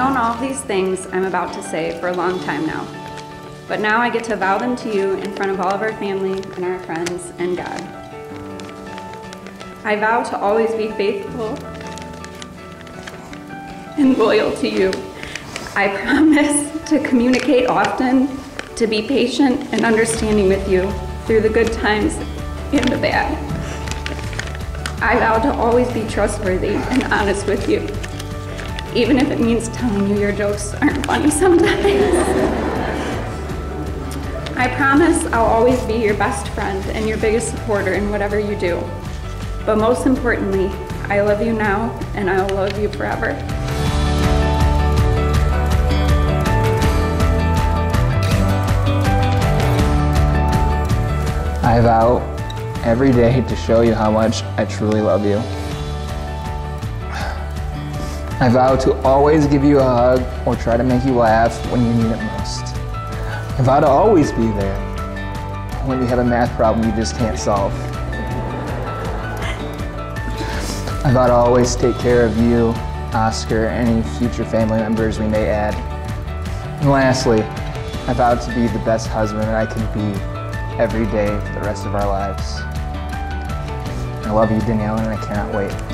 known all these things I'm about to say for a long time now. But now I get to vow them to you in front of all of our family and our friends and God. I vow to always be faithful and loyal to you. I promise to communicate often, to be patient and understanding with you through the good times and the bad. I vow to always be trustworthy and honest with you, even if it means telling you your jokes aren't funny sometimes. I promise I'll always be your best friend and your biggest supporter in whatever you do. But most importantly, I love you now and I'll love you forever. I vow every day to show you how much I truly love you. I vow to always give you a hug or try to make you laugh when you need it most. I vow to always be there when you have a math problem you just can't solve. I vow to always take care of you, Oscar, any future family members we may add. And lastly, I vow to be the best husband that I can be every day for the rest of our lives. I love you, Danielle, and I cannot wait.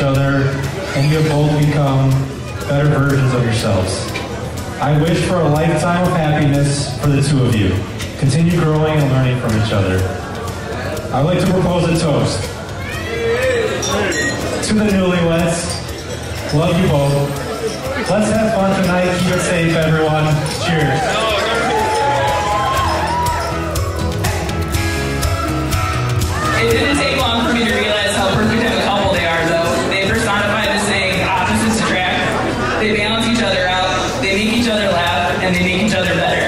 Each other, and you have both become better versions of yourselves. I wish for a lifetime of happiness for the two of you. Continue growing and learning from each other. I'd like to propose a toast. To the newlyweds, love you both. Let's have fun tonight. Keep it safe, everyone. Cheers. Each other better.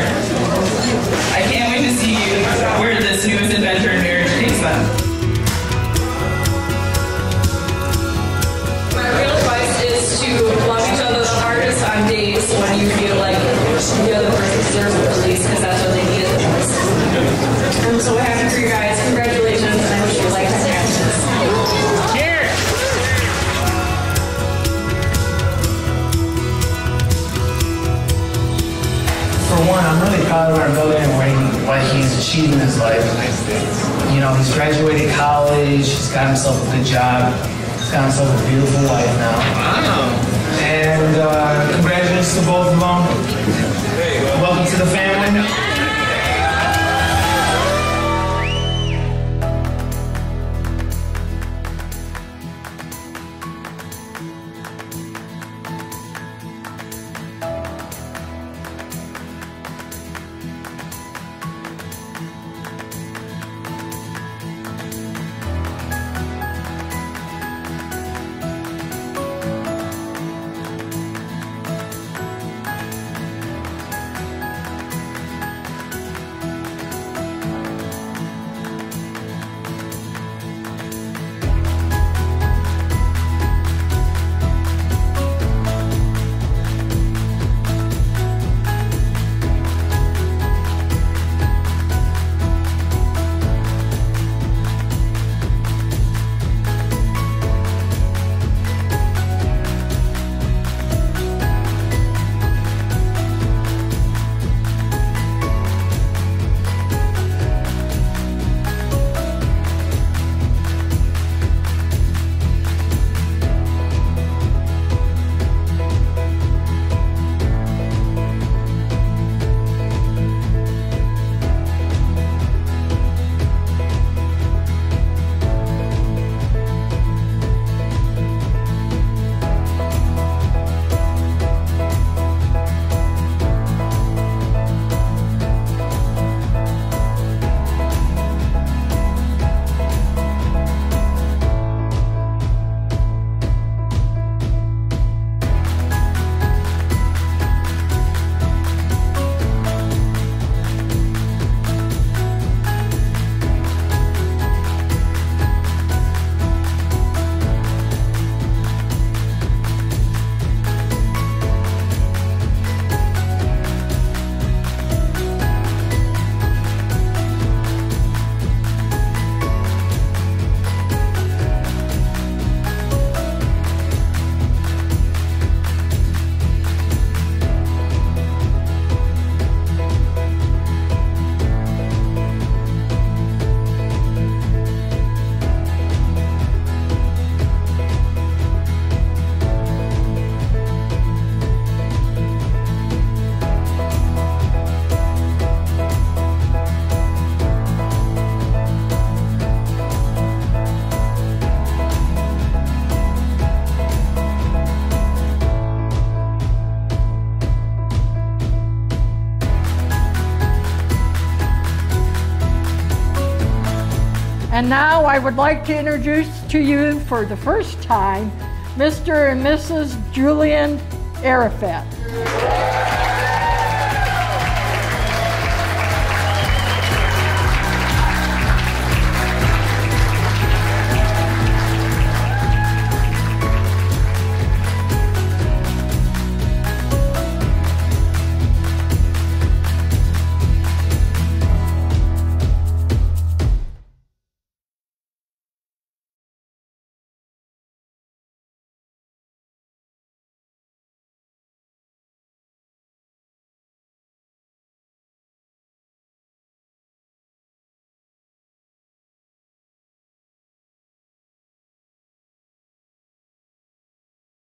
What he's achieved in his life. You know, he's graduated college, he's got himself a good job, he's got himself a beautiful wife now. Wow. And uh, congratulations to both of them. Welcome to the family. And now I would like to introduce to you for the first time Mr. and Mrs. Jullian Arafat.